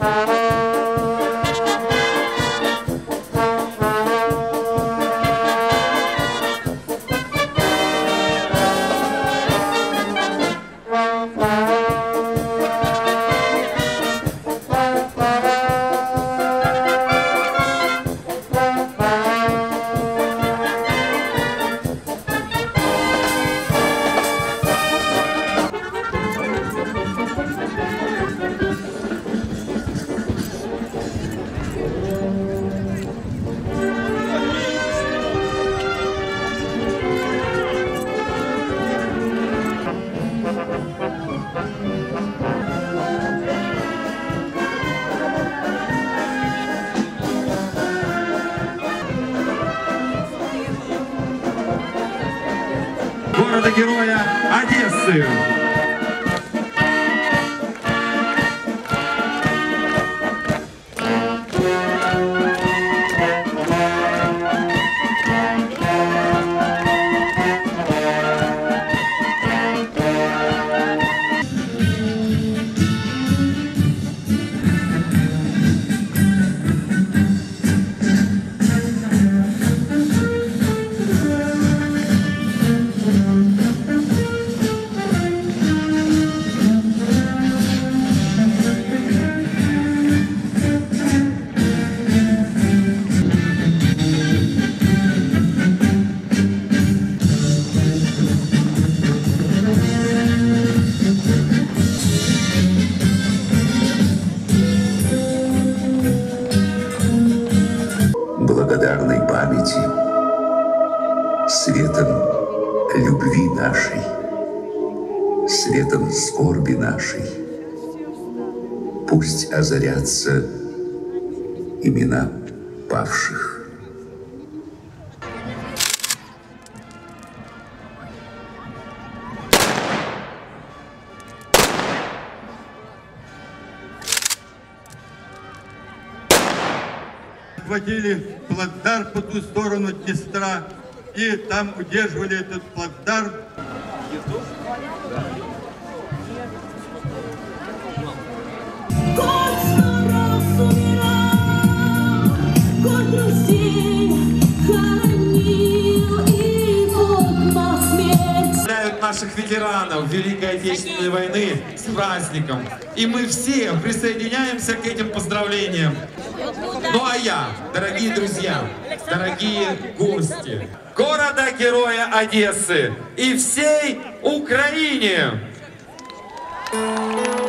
Bye. Города-героя Одессы. Благодарной памяти, светом любви нашей, светом скорби нашей. Пусть озарятся имена павших. Хватили плацдарм по ту сторону Днестра и там удерживали этот плацдарм. Наших ветеранов Великой Отечественной войны с праздником. И мы все присоединяемся к этим поздравлениям. Ну а я, дорогие друзья, дорогие гости города-героя Одессы и всей Украине! Thank you.